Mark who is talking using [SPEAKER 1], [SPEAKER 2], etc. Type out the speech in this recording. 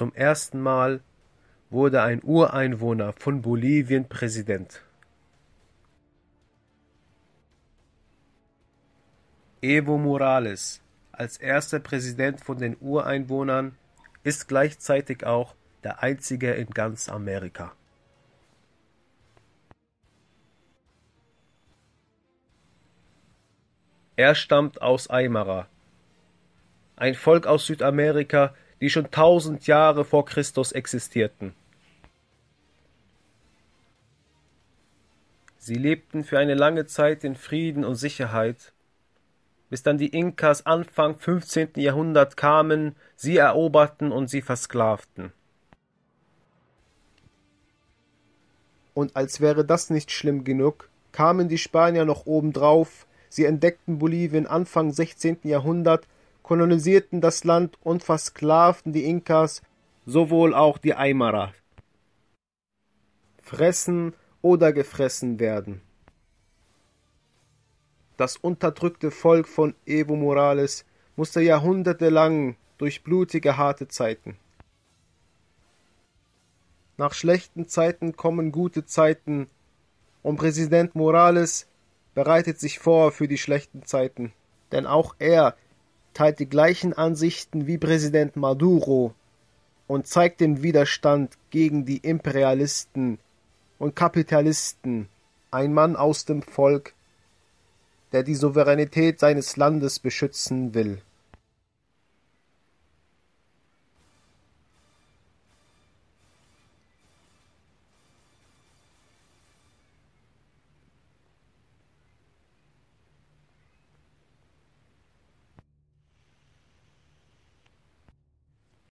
[SPEAKER 1] Zum ersten Mal wurde ein Ureinwohner von Bolivien Präsident. Evo Morales als erster Präsident von den Ureinwohnern ist gleichzeitig auch der einzige in ganz Amerika. Er stammt aus Aymara, ein Volk aus Südamerika, die schon tausend Jahre vor Christus existierten. Sie lebten für eine lange Zeit in Frieden und Sicherheit, bis dann die Inkas Anfang 15. Jahrhundert kamen, sie eroberten und sie versklavten. Und als wäre das nicht schlimm genug, kamen die Spanier noch obendrauf, sie entdeckten Bolivien Anfang 16. Jahrhundert kolonisierten das Land und versklavten die Inkas, sowohl auch die Aymara. Fressen oder gefressen werden. Das unterdrückte Volk von Evo Morales musste jahrhundertelang durch blutige, harte Zeiten. Nach schlechten Zeiten kommen gute Zeiten, und Präsident Morales bereitet sich vor für die schlechten Zeiten, denn auch er teilt die gleichen Ansichten wie Präsident Maduro und zeigt den Widerstand gegen die Imperialisten und Kapitalisten, ein Mann aus dem Volk, der die Souveränität seines Landes beschützen will.